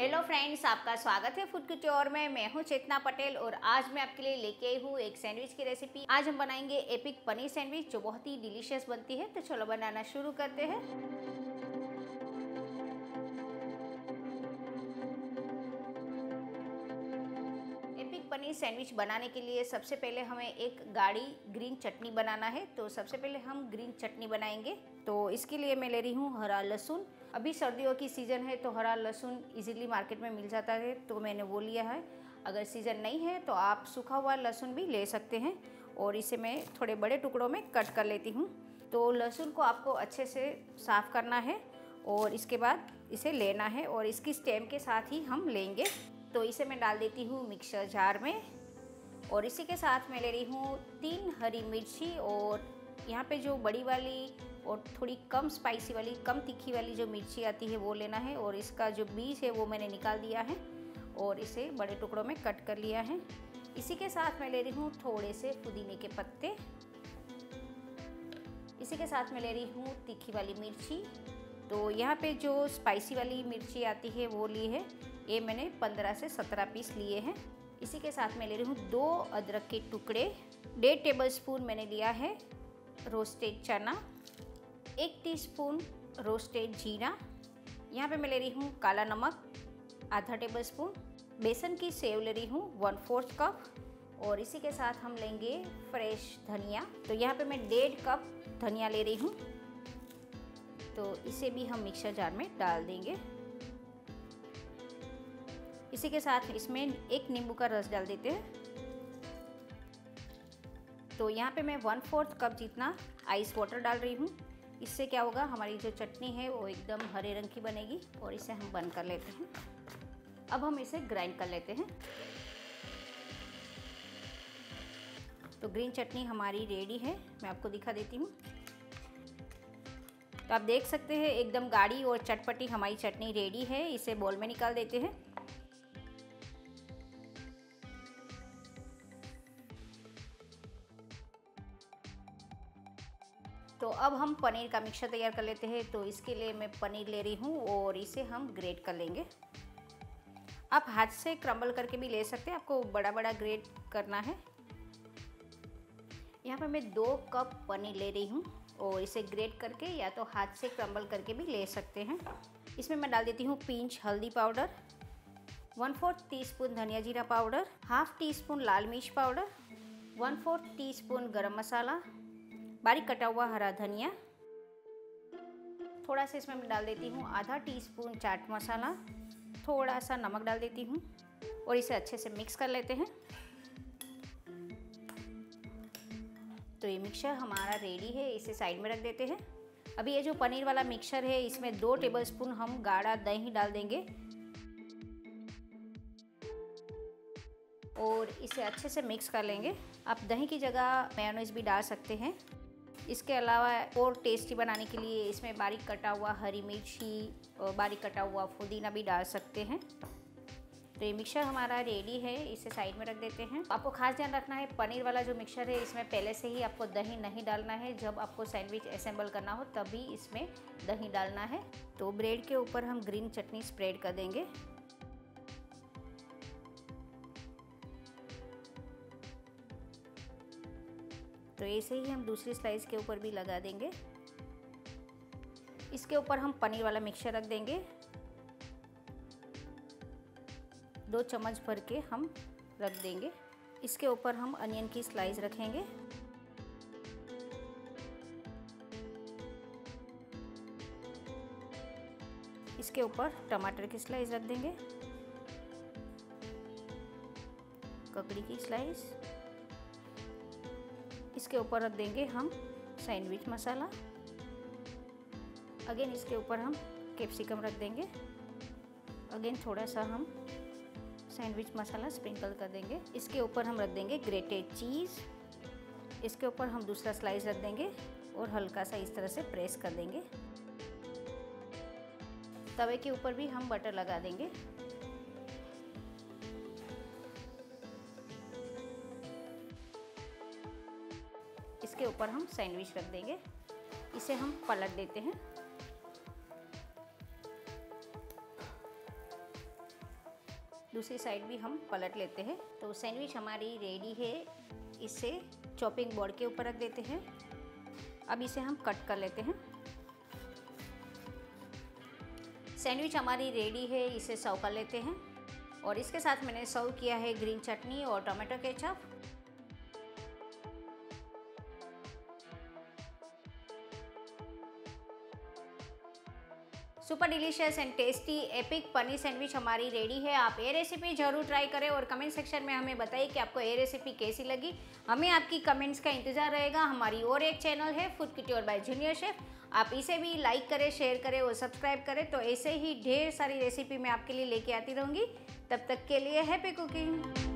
Hello friends आपका स्वागत है फ़ूड क्यूट्योर में। मैं हूँ चेतना पटेल और आज मैं आपके लिए लेके आई हूँ एक सैंडविच की रेसिपी आज हम बनाएँगे एपिक पनीर सैंडविच जो बहुत ही डिलीशियस बनती है। तो चलो बनाना शुरू करते हैं। पनीर सैंडविच बनाने के लिए सबसे पहले हमें एक गाढ़ी ग्रीन चटनी बनाना है। तो सबसे पहले हम ग्रीन चटनी बनाएँगे। तो इसके लिए मैं ले रही हूँ हरा लहसुन। अभी सर्दियों की सीज़न है तो हरा लहसुन इजीली मार्केट में मिल जाता है। तो मैंने वो लिया है। अगर सीज़न नहीं है तो आप सूखा हुआ लहसुन भी ले सकते हैं। और इसे मैं थोड़े बड़े टुकड़ों में कट कर लेती हूँ। तो लहसुन को आपको अच्छे से साफ़ करना है और इसके बाद इसे लेना है और इसकी स्टेम के साथ ही हम लेंगे तो इसे मैं डाल देती हूँ मिक्सर जार में और इसी के साथ मैं ले रही हूँ तीन हरी मिर्ची और यहाँ पे जो बड़ी वाली और थोड़ी कम स्पाइसी वाली, कम तीखी वाली जो मिर्ची आती है वो लेना है और इसका जो बीज है वो मैंने निकाल दिया है और इसे बड़े टुकड़ों में कट कर लिया है। इसी के साथ मैं ले रही हूँ थोड़े से पुदीने के पत्ते। इसी के साथ मैं ले रही हूँ तीखी वाली मिर्ची। तो यहाँ पे जो स्पाइसी वाली मिर्ची आती है, वो ली है। ये मैंने 15 से 17 पीस लिए हैं। इसी के साथ मैं ले रही हूँ दो अदरक के टुकड़े। डेढ़ टेबल स्पून मैंने लिया है रोस्टेड चना। एक टीस्पून रोस्टेड जीरा। यहाँ पे मैं ले रही हूँ काला नमक, आधा टेबल स्पून बेसन की सेव ले रही हूँ वन फोर्थ कप और इसी के साथ हम लेंगे फ्रेश धनिया। तो यहाँ पे मैं डेढ़ कप धनिया ले रही हूँ। तो इसे भी हम मिक्सर जार में डाल देंगे। इसी के साथ इसमें एक नींबू का रस डाल देते हैं। तो यहाँ पे मैं वन फोर्थ कप जितना आइस वाटर डाल रही हूँ। इससे क्या होगा, हमारी जो चटनी है वो एकदम हरे रंग की बनेगी और इसे हम बंद कर लेते हैं। अब हम इसे ग्राइंड कर लेते हैं। तो ग्रीन चटनी हमारी रेडी है। मैं आपको दिखा देती हूँ। तो आप देख सकते हैं, एकदम गाढ़ी और चटपटी हमारी चटनी रेडी है। इसे बॉल में निकाल देते हैं। तो अब हम पनीर का मिक्सर तैयार कर लेते हैं। तो इसके लिए मैं पनीर ले रही हूँ और इसे हम ग्रेट कर लेंगे। आप हाथ से क्रम्बल करके भी ले सकते हैं। आपको बड़ा बड़ा ग्रेट करना है। यहाँ पर मैं दो कप पनीर ले रही हूँ। और इसे ग्रेट करके या तो हाथ से क्रम्बल करके भी ले सकते हैं। इसमें मैं डाल देती हूँ पिंच हल्दी powder, one fourth teaspoon धनिया जीरा पाउडर, हाफ़ टी स्पून लाल मिर्च powder, one fourth teaspoon garam masala, बारीक कटा हुआ हरा धनिया। थोड़ा सा इसमें मैं डाल देती हूँ आधा टीस्पून चाट मसाला, थोड़ा सा नमक डाल देती हूँ और इसे अच्छे से मिक्स कर लेते हैं। तो ये मिक्सचर हमारा रेडी है, इसे साइड में रख देते हैं। अभी ये जो पनीर वाला मिक्सचर है, इसमें दो टेबलस्पून हम गाढ़ा दही डाल देंगे। और इसे अच्छे से मिक्स कर लेंगे। आप दही की जगह मेयोनीज भी डाल सकते हैं। इसके अलावा और टेस्टी बनाने के लिए इसमें बारीक कटा हुआ हरी मिर्ची बारीक कटा हुआ पुदीना भी डाल सकते हैं। तो ये मिक्सर हमारा रेडी है, इसे साइड में रख देते हैं। आपको खास ध्यान रखना है, पनीर वाला जो मिक्सर है, इसमें पहले से ही आपको दही नहीं डालना है। जब आपको सैंडविच असेंबल करना हो, तभी इसमें दही डालना है। तो ब्रेड के ऊपर हम ग्रीन चटनी स्प्रेड कर देंगे। तो ऐसे ही हम दूसरी स्लाइस के ऊपर भी लगा देंगे। इसके ऊपर हम पनीर वाला मिक्सचर रख देंगे। दो चम्मच भर के हम रख देंगे। इसके ऊपर हम अनियन की स्लाइस रखेंगे। इसके ऊपर टमाटर की स्लाइस रख देंगे। ककड़ी की स्लाइस। इसके ऊपर रख देंगे हम सैंडविच मसाला। अगेन इसके ऊपर हम कैप्सिकम रख देंगे। अगेन थोड़ा सा हम सैंडविच मसाला स्प्रिंकल कर देंगे। इसके ऊपर हम रख देंगे ग्रेटेड चीज़ इसके ऊपर हम दूसरा स्लाइस रख देंगे और हल्का सा इस तरह से प्रेस कर देंगे। तवे के ऊपर भी हम बटर लगा देंगे। इसके ऊपर हम सैंडविच रख देंगे। इसे हम पलट देते हैं। दूसरी साइड भी हम पलट लेते हैं। तो सैंडविच हमारी रेडी है। इसे चॉपिंग बोर्ड के ऊपर रख देते हैं। अब इसे हम कट कर लेते हैं। सैंडविच हमारी रेडी है। इसे सर्व कर लेते हैं। और इसके साथ मैंने सर्व किया है ग्रीन चटनी और tomato ketchup. Super delicious and tasty epic paneer sandwich हमारी रेडी है। आप ये रेसिपी ज़रूर ट्राई करें और कमेंट सेक्शन में हमें बताइए कि आपको ये रेसिपी कैसी लगी। हमें आपकी कमेंट्स का इंतज़ार रहेगा। हमारी और एक चैनल है फ़ूड किट्योर बाय जूनियर शेफ आप इसे भी लाइक करें शेयर करें और सब्सक्राइब करें। तो ऐसे ही ढेर सारी रेसिपी मैं आपके लिए लेके आती रहूँगी। तब तक के लिए हैप्पी कुकिंग